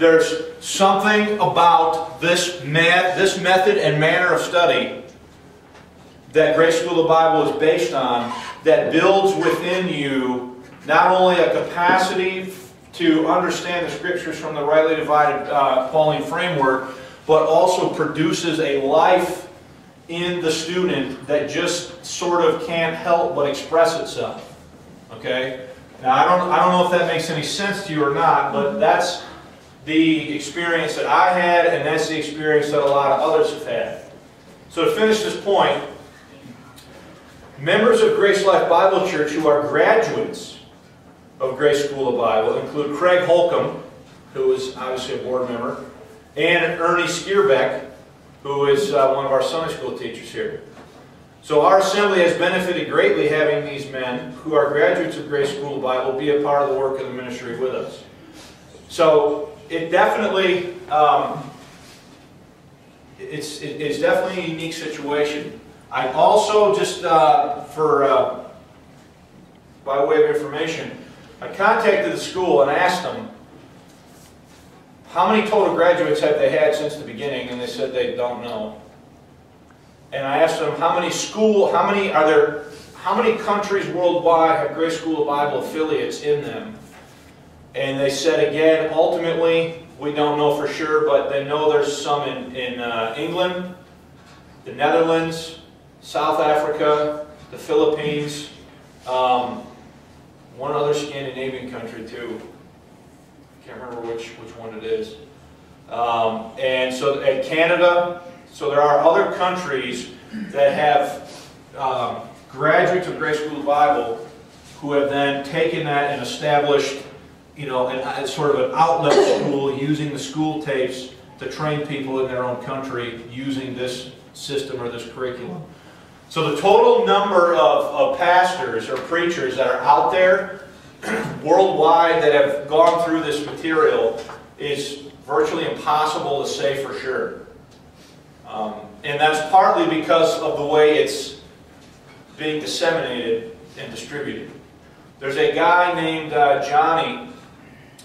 Speaker 1: There's something about this math, this method and manner of study that Grace School of Bible is based on that builds within you not only a capacity to understand the scriptures from the rightly divided uh, Pauline framework, but also produces a life in the student that just sort of can't help but express itself. Okay? Now I don't I don't know if that makes any sense to you or not, but that's the experience that I had, and that's the experience that a lot of others have had. So to finish this point, members of Grace Life Bible Church who are graduates of Grace School of Bible include Craig Holcomb, who is obviously a board member, and Ernie Skierbeck, who is uh, one of our Sunday school teachers here. So our assembly has benefited greatly having these men who are graduates of Grace School of Bible be a part of the work of the ministry with us. So it definitely, um, it's, it's definitely a unique situation. I also just, uh, for, uh, by way of information, I contacted the school and asked them, how many total graduates have they had since the beginning? And they said they don't know. And I asked them, how many school, how many, are there, how many countries worldwide have Grace School of Bible affiliates in them? And they said again, ultimately, we don't know for sure, but they know there's some in, in uh, England, the Netherlands, South Africa, the Philippines, um, one other Scandinavian country too. I can't remember which, which one it is. Um, and so, and Canada, so there are other countries that have um, graduates of Grace School of Bible who have then taken that and established, you know, an, a sort of an outlet school using the school tapes to train people in their own country using this system or this curriculum. So the total number of, of pastors or preachers that are out there worldwide that have gone through this material is virtually impossible to say for sure. Um, and that's partly because of the way it's being disseminated and distributed. There's a guy named uh, Johnny.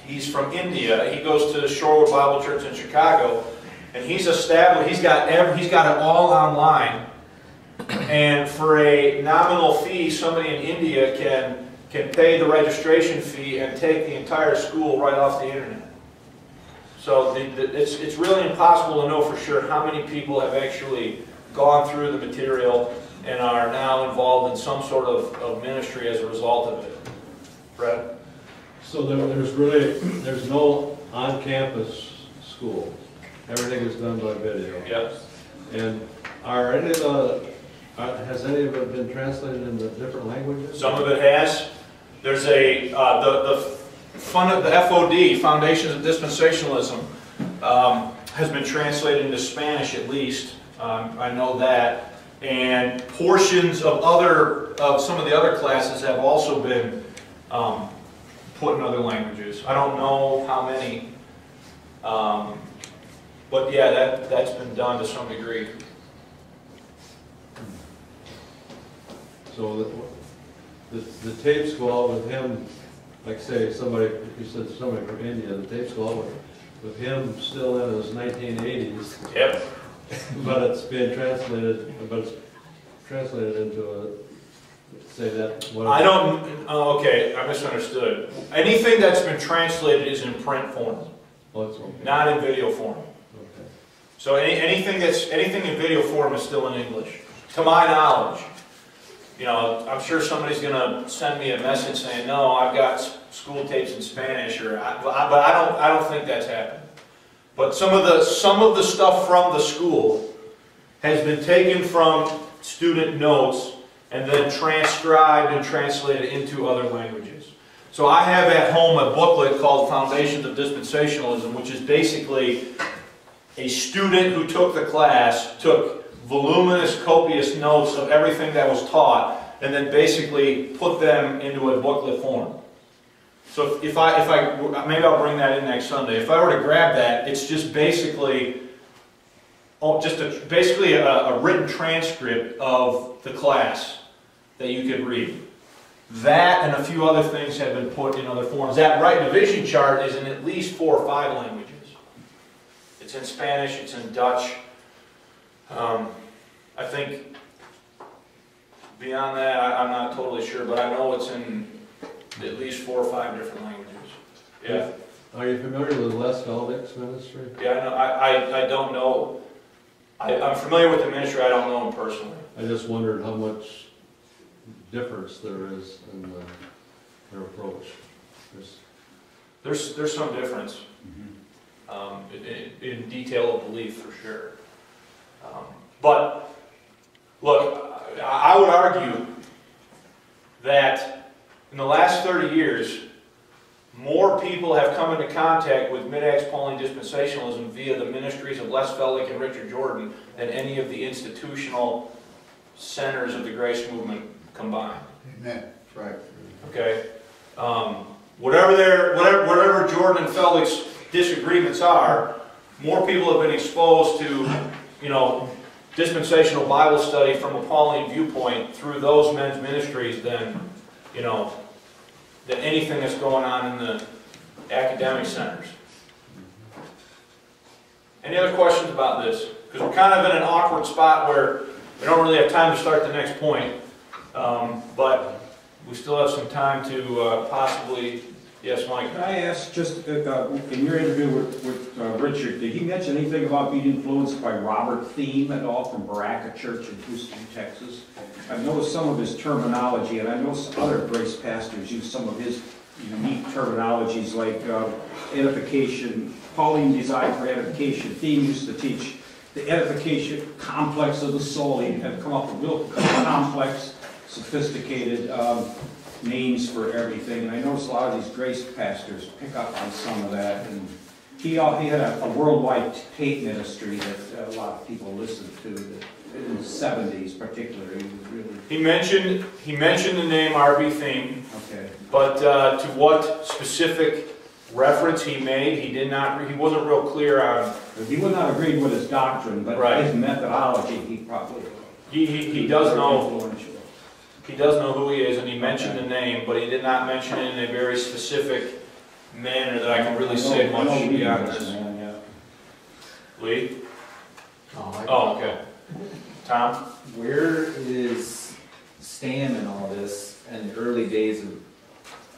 Speaker 1: He's from India. He goes to Shorewood Bible Church in Chicago, and he's established. He's got every, he's got it all online, And for a nominal fee, somebody in India can, can pay the registration fee and take the entire school right off the internet. So the, the, it's, it's really impossible to know for sure how many people have actually gone through the material and are now involved in some sort of, of ministry as a result of it. Brett?
Speaker 6: So there, there's really, there's no on-campus school. Everything is done by video.
Speaker 1: Yes.
Speaker 6: And are any of the, are- has any of it been translated into different languages?
Speaker 1: Some of it has. There's a, uh, the, the fun, the FOD, Foundations of Dispensationalism, um, has been translated into Spanish at least. Um, I know that. And portions of other, of some of the other classes have also been, um, put in other languages. I don't know how many. Um, but yeah, that, that's been done to some degree.
Speaker 6: So the, the, the tapes go out with him, like say, somebody, you said somebody from India, the tapes go out with, with him still in his nineteen eighties,
Speaker 1: Yep.
Speaker 6: but it's being translated, but it's translated into a, say that, what?
Speaker 1: I don't, oh, okay, I misunderstood. Anything that's been translated is in print form,
Speaker 6: Oh, it's okay.
Speaker 1: not in video form.
Speaker 6: Okay.
Speaker 1: So any, anything that's, anything in video form is still in English, to my knowledge. You know, I'm sure somebody's gonna send me a message saying, no, I've got s- school tapes in Spanish, or, I- but I but I don't, I don't think that's happened. But some of the, some of the stuff from the school has been taken from student notes and then transcribed and translated into other languages. So I have at home a booklet called Foundations of Dispensationalism, which is basically a student who took the class, took voluminous, copious notes of everything that was taught, and then basically put them into a booklet form. So if- I, if I, maybe I'll bring that in next Sunday. If I were to grab that, it's just basically, oh, just a, basically a, a written transcript of the class that you could read. That and a few other things have been put in other forms. That right division chart is in at least four or five languages. It's in Spanish, it's in Dutch. Um, I think beyond that, I, I'm not totally sure, but I know it's in at least four or five different languages. Yeah,
Speaker 6: Are you familiar with Les Feldick's ministry?
Speaker 1: yeah, I know, I, I, I don't know. I, I'm familiar with the ministry, I don't know him personally.
Speaker 6: I just wondered how much difference there is in the, their approach. There's-
Speaker 1: There's, there's some difference, um, in, in- in detail of belief, for sure. Um, But, look, I I would argue that in the last 30 years, more people have come into contact with Mid-Acts Pauline dispensationalism via the ministries of Les Feldick and Richard Jordan than any of the institutional centers of the grace movement combined
Speaker 2: Amen, right.
Speaker 1: okay? Um, Whatever their, whatever, whatever Jordan and Feldick's disagreements are, more people have been exposed to, you know, dispensational Bible study from a Pauline viewpoint through those men's ministries than, you know, than anything that's going on in the academic centers. Any other questions about this? Because we're kind of in an awkward spot where we don't really have time to start the next point. Um, But we still have some time to uh, possibly, yes, Mike?
Speaker 4: Can I ask, just, uh, in your interview with, with uh, Richard, did he mention anything about being influenced by Robert Thieme at all from Berachah Church in Houston, Texas? I've noticed some of his terminology, and I know some other grace pastors use some of his unique terminologies like uh, edification, Pauline design for edification. Thieme used to teach the edification complex of the soul. He had come up with real complex, sophisticated um, names for everything. And I noticed a lot of these grace pastors pick up on some of that. And he, al- he had a a worldwide tape ministry that a lot of people listened to in the 70s particularly. He really,
Speaker 1: He mentioned, he mentioned the name R.B. Thieme,
Speaker 4: okay.
Speaker 1: but uh, to what specific reference he made, he did not, he wasn't real clear on.
Speaker 4: He would not agree with his doctrine, but
Speaker 1: Right.
Speaker 4: his methodology, he probably.
Speaker 1: He, he, he does know,
Speaker 4: Influential.
Speaker 1: He does know who he is, and he mentioned the name, but he did not mention it in a very specific manner that I can really say
Speaker 4: I know- I
Speaker 1: much
Speaker 4: know Lee
Speaker 1: beyond this.
Speaker 4: man, yeah.
Speaker 1: Lee?
Speaker 2: Oh,
Speaker 1: Oh, okay. Tom?
Speaker 3: Where is Stam in all this and the early days of,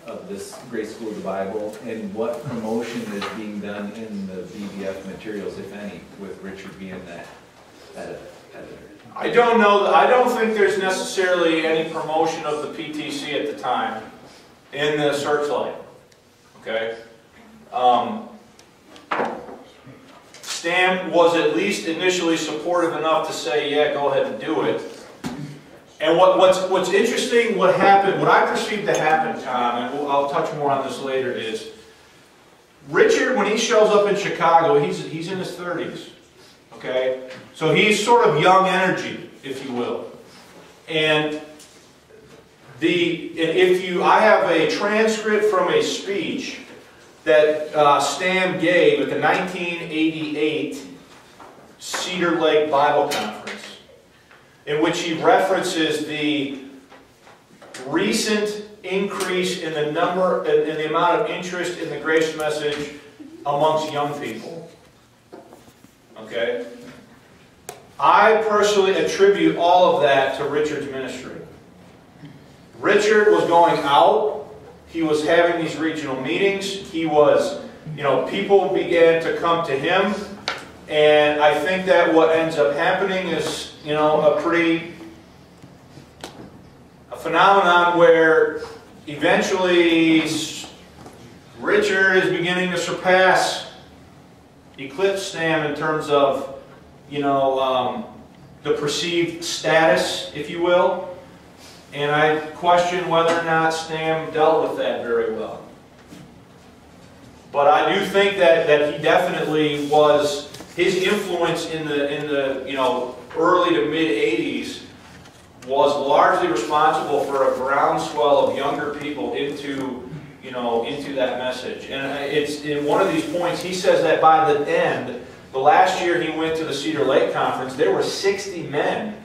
Speaker 3: of this Grace School of the Bible? And what promotion is being done in the BBF materials, if any, with Richard being that, that editor?
Speaker 1: I don't know, I don't think there's necessarily any promotion of the PTC at the time in the searchlight, okay? Um, Stam was at least initially supportive enough to say, yeah, go ahead and do it. And what, what's, what's interesting, what happened, what I perceived to happen, Tom, and we'll- I'll touch more on this later, is Richard, when he shows up in Chicago, he's, he's in his thirties, okay? So he's sort of young energy, if you will. And the, if you, I have a transcript from a speech that uh, Stam gave at the 1988 Cedar Lake Bible Conference, in which he references the recent increase in the number, in the amount of interest in the grace message amongst young people. Okay? I personally attribute all of that to Richard's ministry. Richard was going out, he was having these regional meetings, he was, you know, people began to come to him, and I think that what ends up happening is, you know, a pretty, a phenomenon where eventually Richard is beginning to surpass, eclipse Stam in terms of, you know, um, the perceived status, if you will. And I question whether or not Stam dealt with that very well. But I do think that, that he definitely was, his influence in the, in the, you know, early to mid-eighties was largely responsible for a groundswell of younger people into, you know, into that message. And it's, in one of these points, he says that by the end, the last year he went to the Cedar Lake Conference, there were 60 men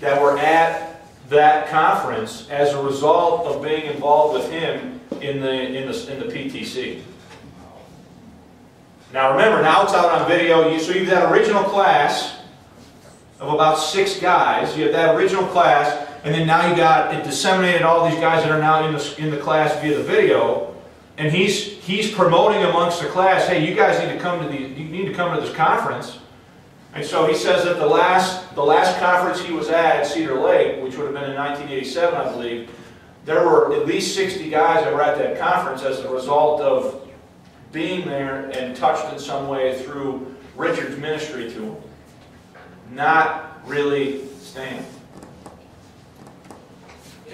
Speaker 1: that were at that conference as a result of being involved with him in the, in the, in the PTC. Now remember, now it's out on video, you, so you've that original class of about six guys, you have that original class, and then now you got, it disseminated all these guys that are now in the, in the class via the video, and he's, he's promoting amongst the class, hey, you guys need to come to the, you need to come to this conference. And so he says that the last, the last conference he was at Cedar Lake, which would have been in 1987, I believe, there were at least 60 guys that were at that conference as a result of being there and touched in some way through Richard's ministry to him. Not really Stam.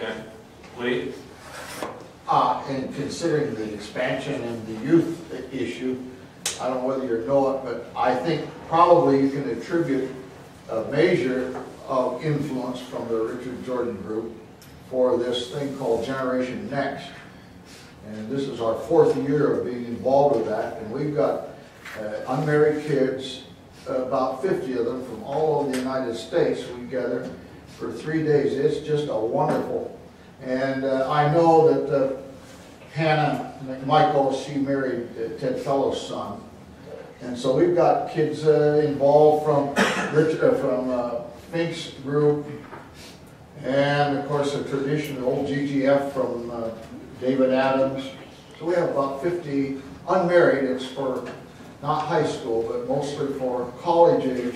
Speaker 1: Okay, Lee?
Speaker 2: Uh, and considering the expansion and the youth issue, I don't know whether you know it, but I think probably you can attribute a measure of influence from the Richard Jordan Group for this thing called Generation Next. And this is our fourth year of being involved with that, and we've got uh, unmarried kids, about 50 of them from all over the United States. We gather for three days. It's just a wonderful and uh, I know that uh, Hannah McMichael, she married uh, Ted Fellow's son. And so we've got kids uh, involved from Rich, uh, from uh, Fink's group. And of course, the tradition, old GGF from David Adams. So we have about 50 unmarried. It's for not high school, but mostly for college age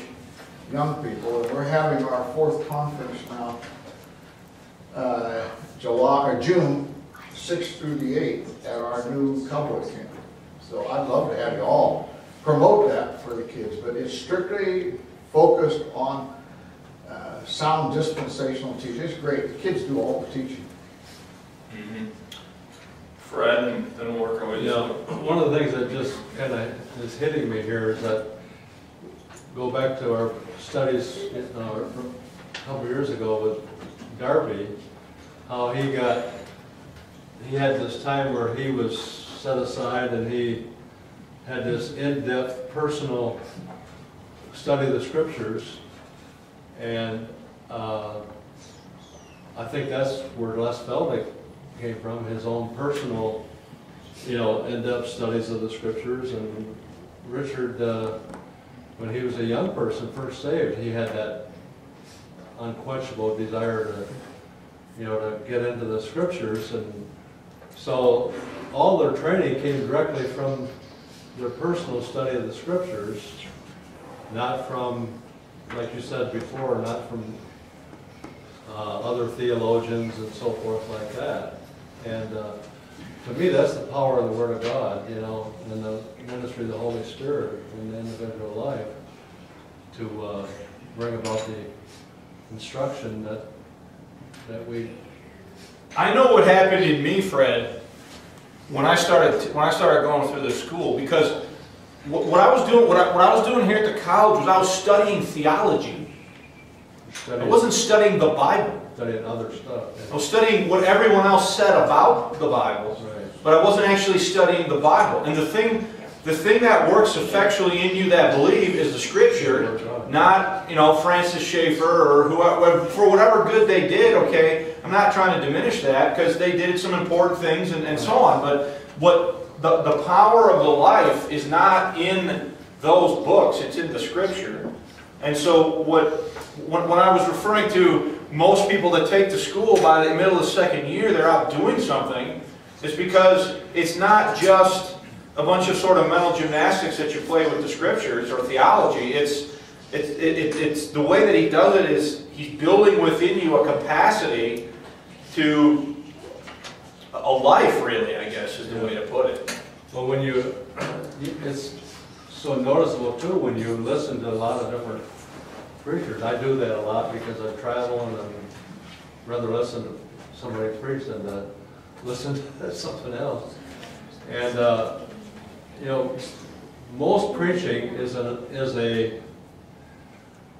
Speaker 2: young people. And we're having our fourth conference now uh, July, or June 6th through the 8th at our new cowboy camp. So I'd love to have you all promote that for the kids, but it's strictly focused on uh, sound dispensational teaching. It's great, the kids do all the teaching. Mm -hmm.
Speaker 1: Fred, and then we'll work our way
Speaker 6: Yeah,
Speaker 1: down.
Speaker 6: one of the things that just kind of is hitting me here is that, go back to our studies, a couple years ago with Darby, how he got, he had this time where he was set aside and he had this in-depth personal study of the scriptures. And uh, I think that's where Les Feldick came from, his own personal, you know, in-depth studies of the scriptures. And Richard, uh, when he was a young person, first saved, he had that unquenchable desire to, you know, to get into the scriptures. And so all their training came directly from their personal study of the scriptures, not from, like you said before, not from uh, other theologians and so forth like that. And uh, to me, that's the power of the Word of God, you know, and the ministry of the Holy Spirit in the individual life to uh, bring about the instruction that, that we,
Speaker 1: I know what happened in me, Fred, when I started, when I started going through the school, because what, what I was doing, what I, what I was doing here at the college was I was studying theology. I wasn't studying the Bible.
Speaker 6: studying other stuff.
Speaker 1: I was studying what everyone else said about the Bible,
Speaker 6: Right.
Speaker 1: But I wasn't actually studying the Bible. And the thing, the thing that works effectually in you that believe is the Scripture, not, you know, Francis Schaeffer or whoever, for whatever good they did, okay? I'm not trying to diminish that, because they did some important things and, and so on, but what, the, the power of the life is not in those books, it's in the Scripture. And so what, when, when I was referring to most people that take to school by the middle of the second year, they're out doing something, it's because it's not just a bunch of sort of mental gymnastics that you play with the scriptures or theology. It's, it's, it, it- it's, the way that he does it is he's building within you a capacity to a life, really, I guess, is the way to put it.
Speaker 6: Well, when you, it's so noticeable too, when you listen to a lot of different preachers. I do that a lot because I travel and I'd rather listen to somebody preach than to listen to something else. And, uh, you know, most preaching is a, is a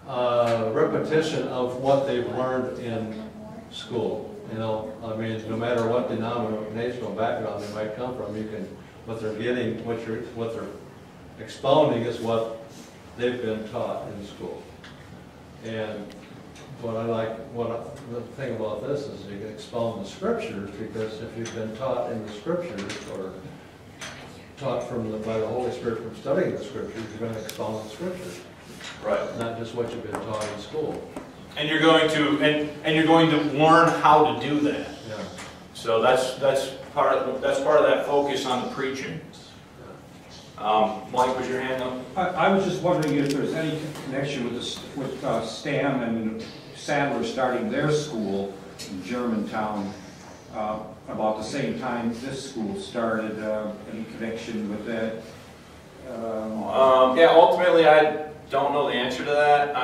Speaker 6: uh, repetition of what they've learned in school. You know, I mean, no matter what denominational background they might come from, you can, what they're getting, what you're, what they're expounding is what they've been taught in school. And what I like, what, I- the thing about this is you can expound the scriptures, because if you've been taught in the scriptures, or taught from the, by the Holy Spirit from studying the scriptures, you're gonna expound the scriptures,
Speaker 1: Right.
Speaker 6: not just what you've been taught in school.
Speaker 1: And you're going to, and, and you're going to learn how to do that.
Speaker 6: Yeah.
Speaker 1: So that's, that's part of, that's part of that focus on the preaching. Um, Mike, was your hand up?
Speaker 4: I, I was just wondering if there's any connection with this, with uh, Stam and Sadler starting their school in Germantown uh, about the same time this school started, uh, any connection with that? Um,
Speaker 1: Um, yeah, ultimately, I don't know the answer to that. I,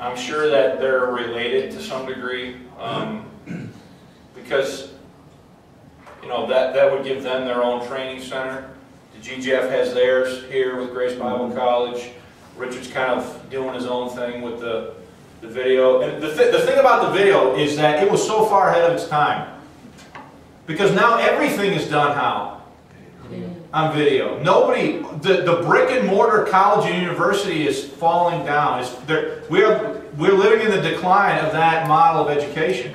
Speaker 1: I, I'm sure that they're related to some degree, um, because, you know, that, that would give them their own training center. The GGF has theirs here with Grace Bible College. Richard's kind of doing his own thing with the, the video. And the, thi- the thing about the video is that it was so far ahead of its time. Because now everything is done how? on video. Nobody, the, the brick and mortar college and university is falling down. It's, there- we're, we're living in the decline of that model of education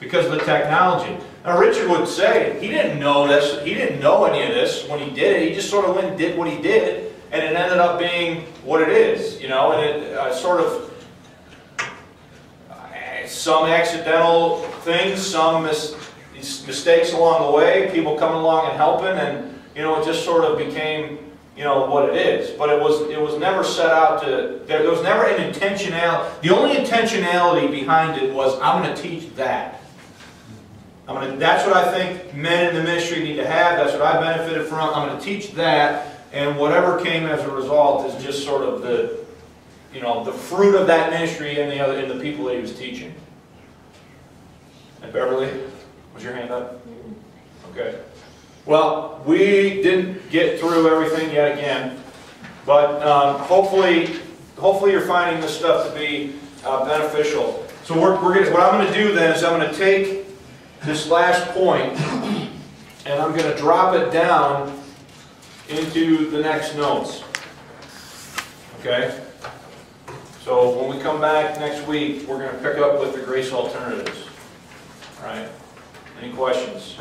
Speaker 1: because of the technology. Now, Richard would say, he didn't know this, he didn't know any of this when he did it. He just sort of went and did what he did, and it ended up being what it is, you know, and it uh, sort of, some accidental things, some mis- mistakes along the way, people coming along and helping, and, you know, it just sort of became, you know, what it is. But it was, it was never set out to, there, there was never an intentionality. The only intentionality behind it was, I'm gonna teach that. I'm gonna, that's what I think men in the ministry need to have, that's what I benefited from, I'm gonna teach that, and whatever came as a result is just sort of the, you know, the fruit of that ministry and the other, and the people that he was teaching. And Beverly, was your hand up? Okay. Well, we didn't get through everything yet again, but um, hopefully, hopefully you're finding this stuff to be uh, beneficial. So we're, we're gonna, what I'm gonna do then is I'm gonna take this last point and I'm gonna drop it down into the next notes. Okay? So when we come back next week, we're gonna pick up with the grace alternatives. All right? Any questions?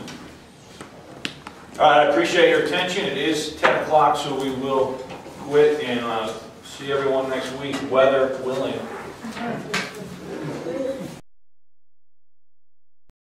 Speaker 1: All right, I appreciate your attention. It is 10 o'clock, so we will quit and uh, see everyone next week, weather willing.